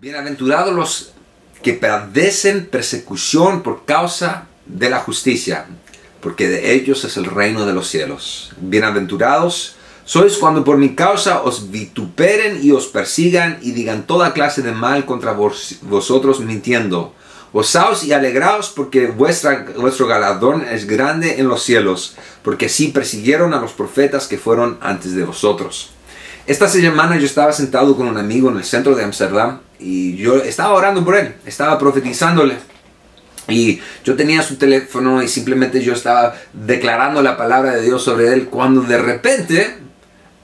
Bienaventurados los que padecen persecución por causa de la justicia, porque de ellos es el reino de los cielos. Bienaventurados sois cuando por mi causa os vituperen y os persigan y digan toda clase de mal contra vos, vosotros mintiendo. Gozaos y alegraos porque vuestra, vuestro galardón es grande en los cielos, porque así persiguieron a los profetas que fueron antes de vosotros. Esta semana yo estaba sentado con un amigo en el centro de Amsterdam y yo estaba orando por él, estaba profetizándole. Y yo tenía su teléfono y simplemente yo estaba declarando la palabra de Dios sobre él cuando de repente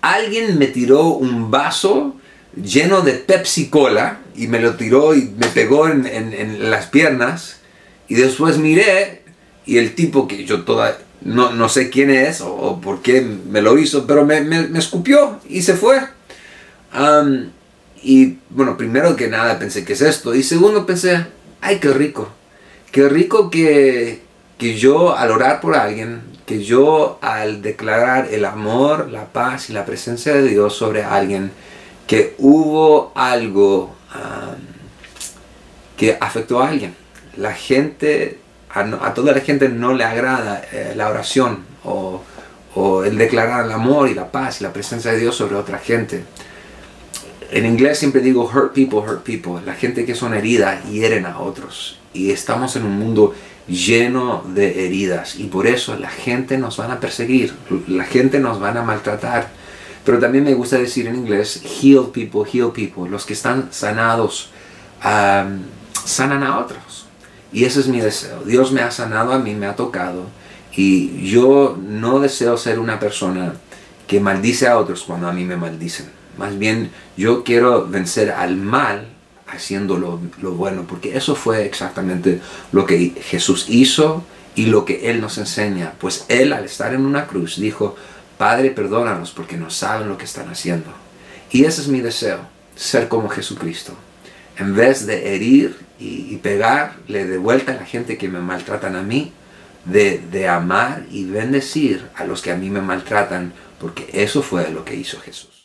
alguien me tiró un vaso lleno de Pepsi Cola y me lo tiró y me pegó en, las piernas y después miré y el tipo que yo toda no, no sé quién es o, por qué me lo hizo, pero me, me, escupió y se fue. Y bueno, primero que nada pensé, ¿qué es esto? Y segundo pensé, ay, qué rico. Qué rico que, que yo al orar por alguien, que yo al declarar el amor, la paz y la presencia de Dios sobre alguien, que hubo algo que afectó a alguien. La gente a, toda la gente no le agrada eh, la oración o, el declarar el amor y la paz y la presencia de Dios sobre otra gente. En inglés siempre digo hurt people, hurt people. La gente que son heridas hieren a otros. Y estamos en un mundo lleno de heridas. Y por eso la gente nos van a perseguir. La gente nos van a maltratar. Pero también me gusta decir en inglés, heal people, heal people. Los que están sanados sanan a otros. Y ese es mi deseo. Dios me ha sanado a mí, me ha tocado. Y yo no deseo ser una persona que maldice a otros cuando a mí me maldicen. Más bien yo quiero vencer al mal haciendo lo, bueno, porque eso fue exactamente lo que Jesús hizo y lo que Él nos enseña. Pues Él al estar en una cruz dijo, Padre, perdónanos porque no saben lo que están haciendo. Y ese es mi deseo, ser como Jesucristo en vez de herir y, pegarle de vuelta a la gente que me maltratan a mí, de, de amar y bendecir a los que a mí me maltratan, porque eso fue lo que hizo Jesús.